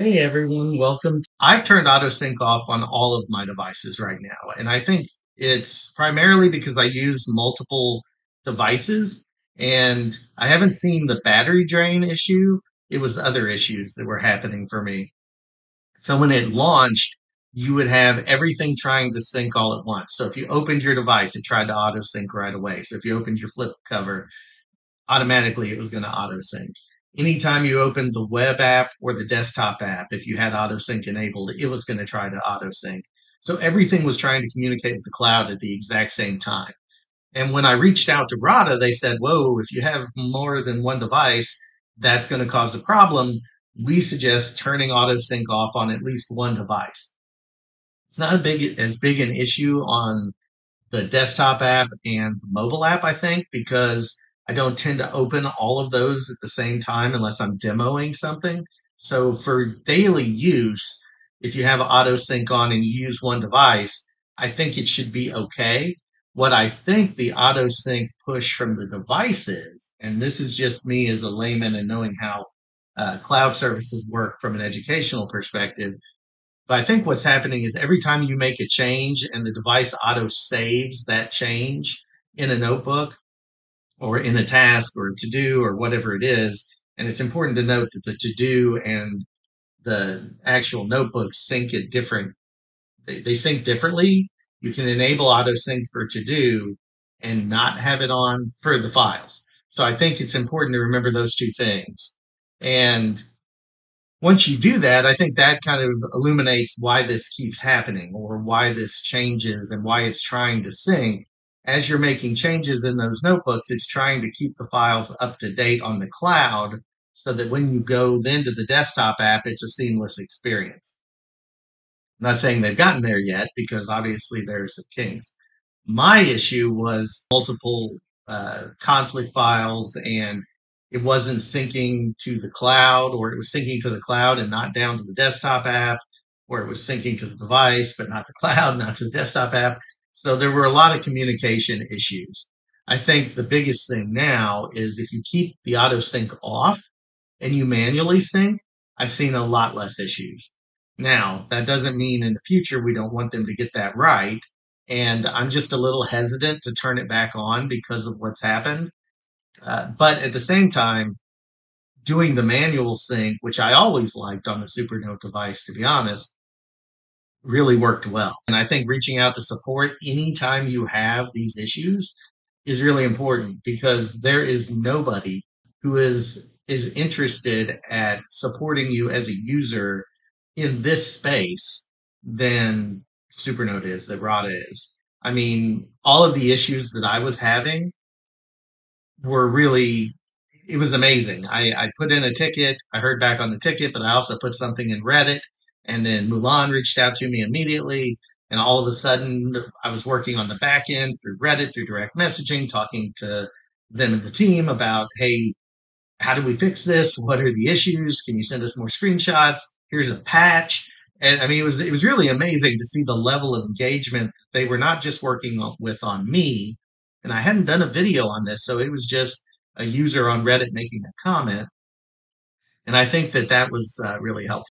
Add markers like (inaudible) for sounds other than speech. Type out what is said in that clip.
Hey everyone, welcome. I've turned AutoSync off on all of my devices right now, and I think it's primarily because I use multiple devices and I haven't seen the battery drain issue. It was other issues that were happening for me. So when it launched, you would have everything trying to sync all at once. So if you opened your device, it tried to auto sync right away. So if you opened your flip cover, automatically it was going to auto sync. Anytime you opened the web app or the desktop app, if you had auto sync enabled, it was going to try to auto sync. So everything was trying to communicate with the cloud at the exact same time. And when I reached out to Ratta, they said, whoa, if you have more than one device, that's going to cause a problem. We suggest turning auto sync off on at least one device. It's not a big as big an issue on the desktop app and the mobile app, I think, because I don't tend to open all of those at the same time unless I'm demoing something. So for daily use, if you have auto sync on and you use one device, I think it should be okay. What I think the auto sync push from the device is, and this is just me as a layman and knowing how uh, cloud services work from an educational perspective. But I think what's happening is every time you make a change and the device auto saves that change in a notebook, or in a task or to do or whatever it is. And it's important to note that the to do and the actual notebooks sync at different, they, they sync differently. You can enable auto sync for to do and not have it on for the files. So I think it's important to remember those two things. And once you do that, I think that kind of illuminates why this keeps happening or why this changes and why it's trying to sync as you're making changes in those notebooks, it's trying to keep the files up to date on the cloud so that when you go then to the desktop app, it's a seamless experience. I'm not saying they've gotten there yet because obviously there's some kinks. My issue was multiple uh, conflict files and it wasn't syncing to the cloud or it was syncing to the cloud and not down to the desktop app or it was syncing to the device but not the (laughs) cloud, not to the desktop app. So there were a lot of communication issues. I think the biggest thing now is if you keep the auto sync off and you manually sync, I've seen a lot less issues. Now, that doesn't mean in the future we don't want them to get that right. And I'm just a little hesitant to turn it back on because of what's happened. Uh, but at the same time, doing the manual sync, which I always liked on the SuperNote device, to be honest, really worked well. And I think reaching out to support anytime you have these issues is really important because there is nobody who is is interested at supporting you as a user in this space than Supernote is, that Ratta is. I mean, all of the issues that I was having were really it was amazing. I, I put in a ticket, I heard back on the ticket, but I also put something in Reddit and then Mulan reached out to me immediately. And all of a sudden, I was working on the back end through Reddit, through direct messaging, talking to them and the team about, hey, how do we fix this? What are the issues? Can you send us more screenshots? Here's a patch. And I mean, it was it was really amazing to see the level of engagement they were not just working with on me, and I hadn't done a video on this, so it was just a user on Reddit making a comment. And I think that that was uh, really helpful.